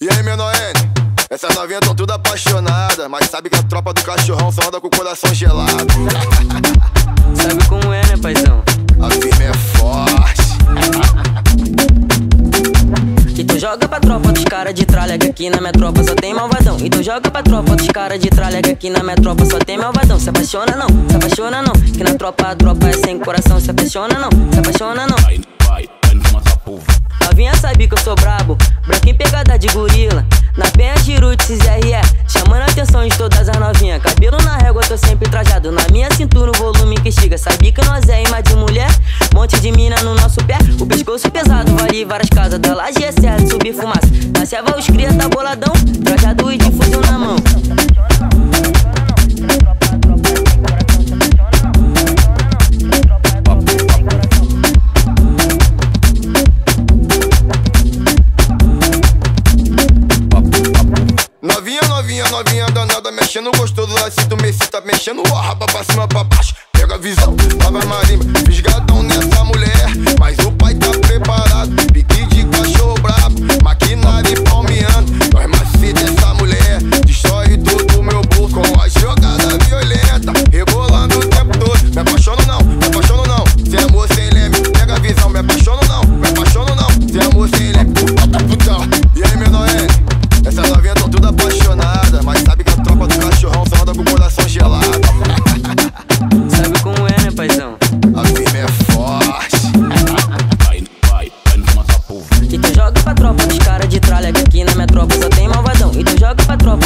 E aí, menor N? Essas novinhas tão tudo apaixonadas, mas sabe que a tropa do cachorrão só anda com o coração gelado. sabe como é, né, paizão? A firme é forte. E tu joga pra tropa dos cara de tralha que aqui na minha tropa só tem malvadão. E tu joga pra tropa dos cara de tralha que aqui na minha tropa só tem malvadão. Se apaixona não, se apaixona não. Que na tropa a tropa é sem coração. Se apaixona não, se apaixona não. Novinha sabe que eu sou brabo, branquinho pegada de gorila. Na penha Roots RE, chamando a atenção de todas as novinhas. Cabelo na régua, tô sempre trajado. Na minha cintura, o volume que chega. Sabia que nós é imã de mulher? Monte de mina no nosso pé. O pescoço pesado, vale várias casas. Da laje é certo, subir fumaça. Na selva, os cria tá boladão. Trajado e de fuzil na mão. Novinha, novinha, danada, mexendo gostoso, se tu me tá mexendo o rapa pra cima pra baixo. Pega a visão, caralho, aqui na minha tropa só tem malvadão. Então joga pra tropa.